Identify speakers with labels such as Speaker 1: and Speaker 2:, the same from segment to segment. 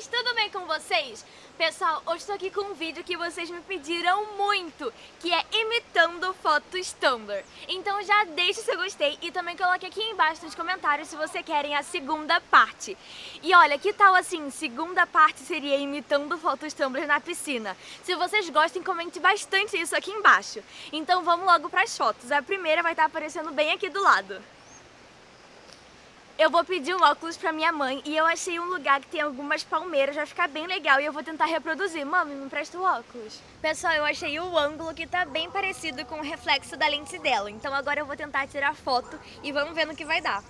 Speaker 1: meninas, tudo bem com vocês? Pessoal, hoje estou aqui com um vídeo que vocês me pediram muito, que é imitando fotos Tumblr. Então já deixe seu gostei e também coloque aqui embaixo nos comentários se vocês querem a segunda parte. E olha, que tal assim, segunda parte seria imitando fotos Tumblr na piscina? Se vocês gostem, comente bastante isso aqui embaixo. Então vamos logo para as fotos. A primeira vai estar aparecendo bem aqui do lado eu vou pedir um óculos pra minha mãe e eu achei um lugar que tem algumas palmeiras, vai ficar bem legal e eu vou tentar reproduzir. Mami, me empresta o óculos. Pessoal, eu achei o ângulo que tá bem parecido com o reflexo da lente dela, então agora eu vou tentar tirar foto e vamos ver no que vai dar.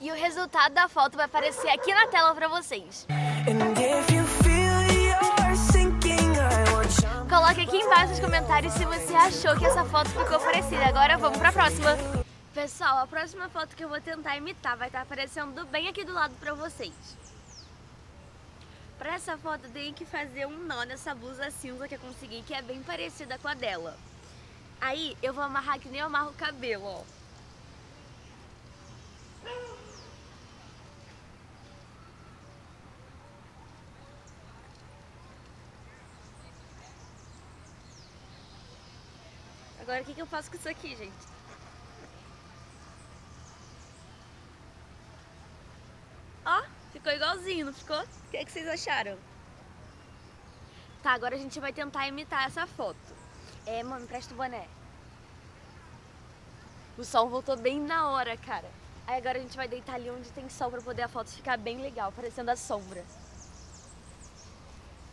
Speaker 1: E o resultado da foto vai aparecer aqui na tela pra vocês. Coloque aqui embaixo nos comentários se você achou que essa foto ficou parecida. Agora vamos pra próxima. Pessoal, a próxima foto que eu vou tentar imitar vai estar aparecendo bem aqui do lado pra vocês. Pra essa foto eu tenho que fazer um nó nessa blusa cinza que eu consegui, que é bem parecida com a dela. Aí eu vou amarrar que nem eu amarro o cabelo, ó. Agora o que, que eu faço com isso aqui, gente? Ó, ficou igualzinho, não ficou? O que, que vocês acharam? Tá, agora a gente vai tentar imitar essa foto. É, mano, presta o boné. O sol voltou bem na hora, cara. Aí agora a gente vai deitar ali onde tem sol pra poder a foto ficar bem legal, parecendo a sombra.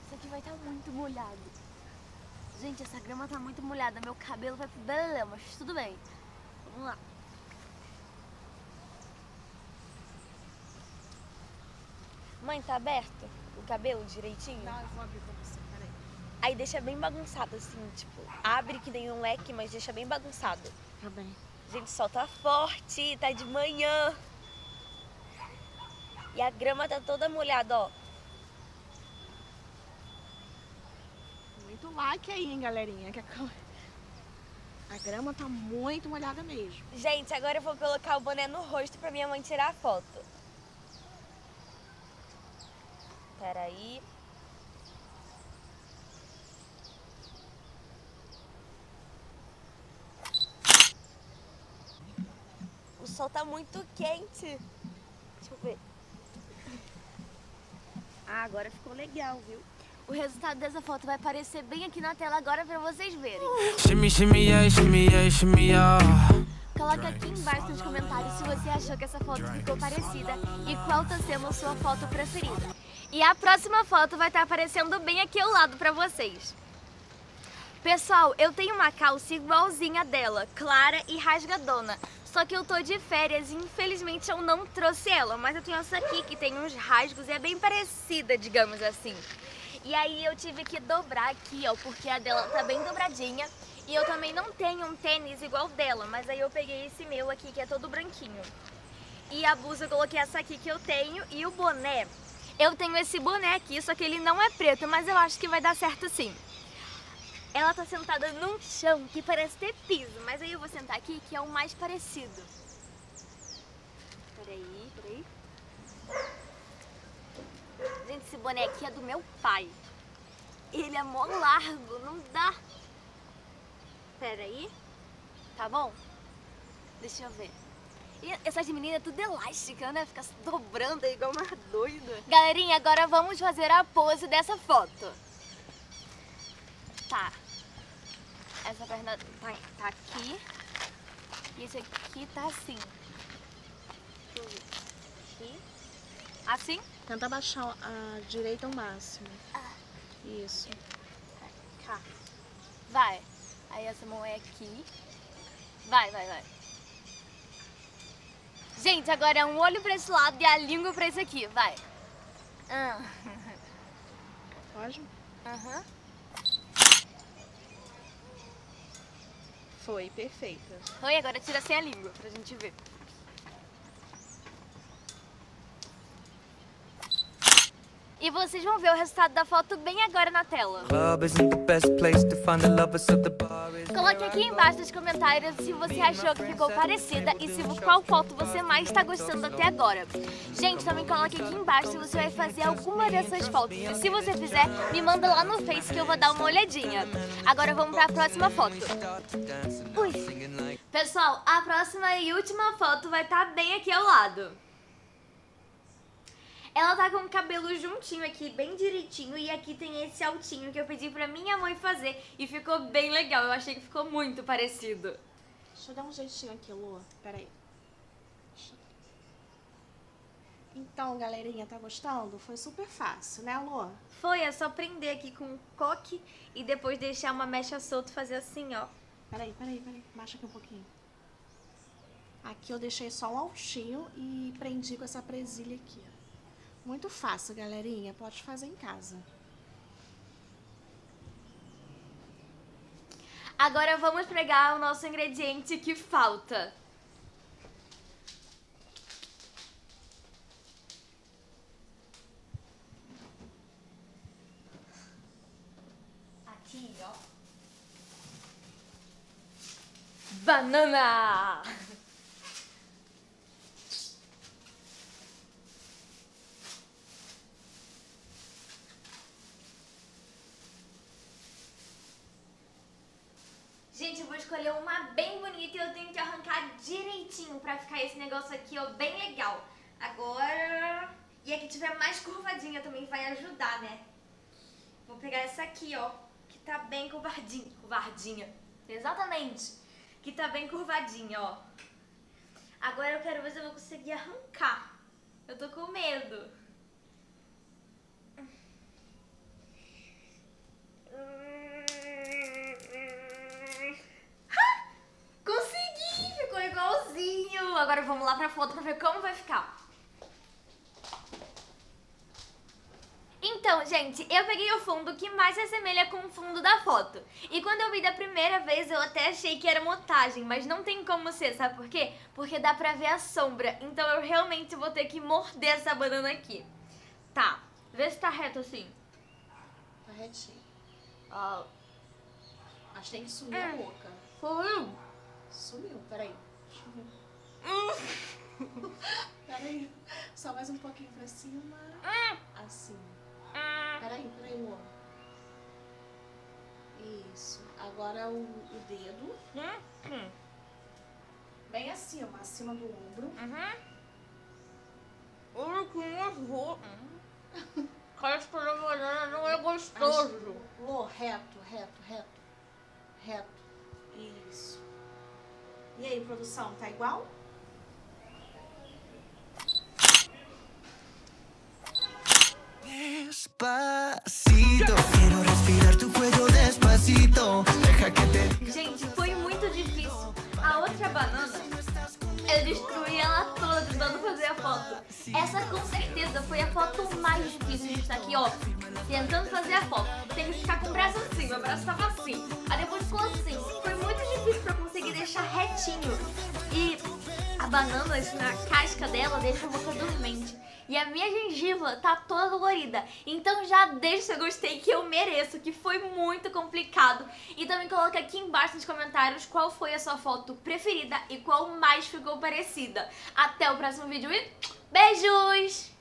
Speaker 1: Isso aqui vai estar tá muito molhado. Gente, essa grama tá muito molhada, meu cabelo vai pro beleléu, mas tudo bem. Vamos lá. Mãe, tá aberto o cabelo direitinho?
Speaker 2: Não, eu vou abrir pra você, peraí.
Speaker 1: Aí deixa bem bagunçado, assim, tipo, abre que nem um leque, mas deixa bem bagunçado.
Speaker 2: Tá bem.
Speaker 1: Gente, o sol tá forte, tá de manhã. E a grama tá toda molhada, ó.
Speaker 2: Muito like aí, hein, galerinha. Que a grama tá muito molhada mesmo.
Speaker 1: Gente, agora eu vou colocar o boné no rosto pra minha mãe tirar a foto. Peraí. O sol tá muito quente. Deixa eu ver. Ah, agora ficou legal, viu? O resultado dessa foto vai aparecer bem aqui na tela agora pra vocês verem. Shimmy, shimmy, yeah, shimmy, yeah, shimmy, yeah. Coloque aqui embaixo nos comentários se você achou que essa foto ficou parecida e qual está sendo a sua foto preferida. E a próxima foto vai estar aparecendo bem aqui ao lado pra vocês. Pessoal, eu tenho uma calça igualzinha dela, clara e rasgadona. Só que eu tô de férias e infelizmente eu não trouxe ela. Mas eu tenho essa aqui que tem uns rasgos e é bem parecida, digamos assim. E aí eu tive que dobrar aqui, ó, porque a dela tá bem dobradinha. E eu também não tenho um tênis igual dela, mas aí eu peguei esse meu aqui, que é todo branquinho. E a blusa eu coloquei essa aqui que eu tenho e o boné. Eu tenho esse boné aqui, só que ele não é preto, mas eu acho que vai dar certo sim. Ela tá sentada num chão que parece ter piso, mas aí eu vou sentar aqui que é o mais parecido. Peraí, peraí. Esse boné aqui é do meu pai. Ele é mó largo, não dá. Pera aí. Tá bom? Deixa eu ver. E essas meninas é tudo elástica, né? Fica se dobrando igual uma doida. Galerinha, agora vamos fazer a pose dessa foto. Tá. Essa perna tá, tá aqui. E esse aqui tá assim. Aqui. Assim?
Speaker 2: Tenta baixar a direita ao máximo.
Speaker 1: Ah.
Speaker 2: Isso.
Speaker 1: Cá. Vai. Aí essa mão é aqui. Vai, vai, vai. Gente, agora é um olho pra esse lado e a língua pra esse aqui. Vai. Ah.
Speaker 2: Pode?
Speaker 1: Aham. Uhum.
Speaker 2: Foi, perfeita.
Speaker 1: Foi, agora tira sem a língua pra gente ver. E vocês vão ver o resultado da foto bem agora na tela. Coloque aqui embaixo nos comentários se você achou que ficou parecida e se qual foto você mais está gostando até agora. Gente, também coloque aqui embaixo se você vai fazer alguma dessas fotos. E se você fizer, me manda lá no Face que eu vou dar uma olhadinha. Agora vamos para a próxima foto. Ui. Pessoal, a próxima e última foto vai estar tá bem aqui ao lado. Ela tá com o cabelo juntinho aqui, bem direitinho, e aqui tem esse altinho que eu pedi pra minha mãe fazer e ficou bem legal. Eu achei que ficou muito parecido.
Speaker 2: Deixa eu dar um jeitinho aqui, Lua. Pera aí. Então, galerinha, tá gostando? Foi super fácil, né, Lua?
Speaker 1: Foi, é só prender aqui com o coque e depois deixar uma mecha solta e fazer assim, ó.
Speaker 2: Peraí, peraí, peraí. Baixa aqui um pouquinho. Aqui eu deixei só um altinho e prendi com essa presilha aqui, ó. Muito fácil, galerinha. Pode fazer em casa.
Speaker 1: Agora vamos pregar o nosso ingrediente que falta. Aqui, ó. Banana! Gente, eu vou escolher uma bem bonita e eu tenho que arrancar direitinho pra ficar esse negócio aqui, ó, bem legal. Agora... E a que tiver mais curvadinha também vai ajudar, né? Vou pegar essa aqui, ó, que tá bem curvadinha. Curvadinha. Exatamente. Que tá bem curvadinha, ó. Agora eu quero ver se eu vou conseguir arrancar. Eu tô com medo. agora vamos lá pra foto pra ver como vai ficar. Então, gente, eu peguei o fundo que mais se assemelha com o fundo da foto. E quando eu vi da primeira vez, eu até achei que era montagem, mas não tem como ser, sabe por quê? Porque dá pra ver a sombra, então eu realmente vou ter que morder essa banana aqui. Tá, vê se tá reto assim.
Speaker 2: Tá retinho. Ó, acho que tem que sumir hum. a boca.
Speaker 1: Foi.
Speaker 2: Sumiu, peraí. Deixa eu ver. Peraí, só mais um pouquinho pra cima. Assim. Peraí, peraí, amor. Isso. Agora o, o dedo. Bem acima, acima do ombro.
Speaker 1: Uhum. Olha que nervoso. Cara, esse banana não é gostoso.
Speaker 2: Lô, reto, reto, reto. Reto. Isso. E aí, produção, tá igual?
Speaker 1: Despacito, quiero respirar tu cuello despacito. Deja que te. Gente, foi muito difícil. A outra banana, eu destruí ela toda tentando fazer a foto. Essa com certeza foi a foto mais difícil. Gente tá aqui, ó, tentando fazer a foto. Tem que ficar com o braço assim, meu braço tava assim. Aí depois ficou assim. Foi muito difícil pra conseguir deixar retinho. E a banana, na casca dela, deixa a boca dormente. E a minha gengiva tá toda dolorida. Então já deixa seu gostei que eu mereço, que foi muito complicado. E também coloca aqui embaixo nos comentários qual foi a sua foto preferida e qual mais ficou parecida. Até o próximo vídeo e beijos!